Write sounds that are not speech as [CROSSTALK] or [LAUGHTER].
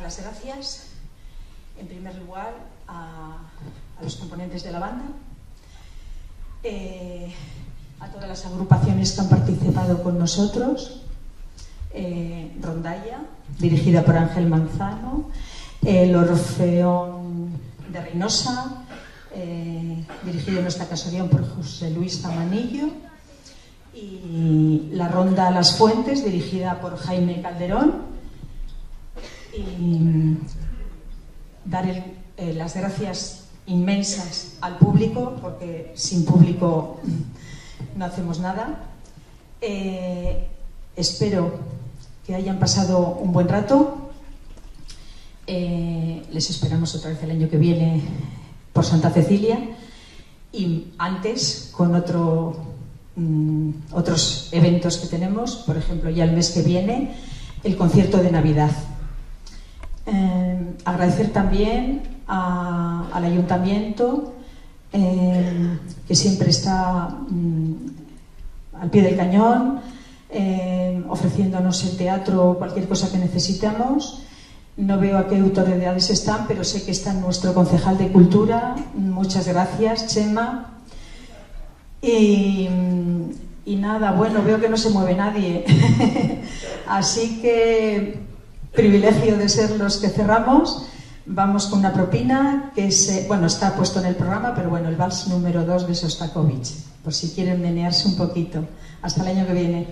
las gracias, en primer lugar, a, los componentes de la banda, eh, a todas las agrupaciones que han participado con nosotros, eh, Rondalla, dirigida por Ángel Manzano, el Orfeón de Reynosa, eh, dirigido en esta ocasión por José Luis Zamanillo, y la Ronda Las Fuentes, dirigida por Jaime Calderón, y dar eh, las gracias inmensas al público, porque sin público [LAUGHS] no hacemos nada. Eh, espero que hayan pasado un buen rato. Eh, les esperamos otra vez el año que viene por Santa Cecilia y antes con otro, mm, otros eventos que tenemos, por ejemplo, ya el mes que viene, el concierto de Navidad. Eh, agradecer también al ayuntamiento eh, que siempre está mm, al pie del cañón, eh, ofreciéndonos el teatro o cualquier cosa que necesitemos. No veo a qué autoridades están, pero sé que está nuestro concejal de Cultura. Muchas gracias, Chema. Y nada, bueno, veo que no se mueve nadie. [LAUGHS] Así que privilegio de ser los que cerramos. Vamos con una propina que se, bueno, está puesto en el programa, pero bueno, el vals número 2 de Sostakovich, por si quieren menearse un poquito. Hasta el año que viene.